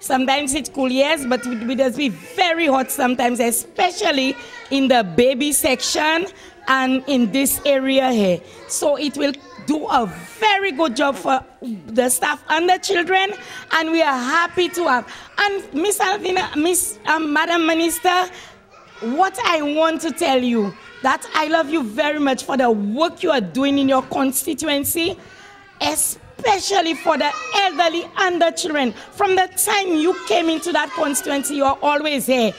Sometimes it's cool, yes, but it just be very hot sometimes, especially in the baby section and in this area here. So it will do a very good job for the staff and the children, and we are happy to have. And Miss Alvina, Miss um, Madam Minister, what I want to tell you that I love you very much for the work you are doing in your constituency, especially for the elderly and the children. From the time you came into that constituency, you are always here.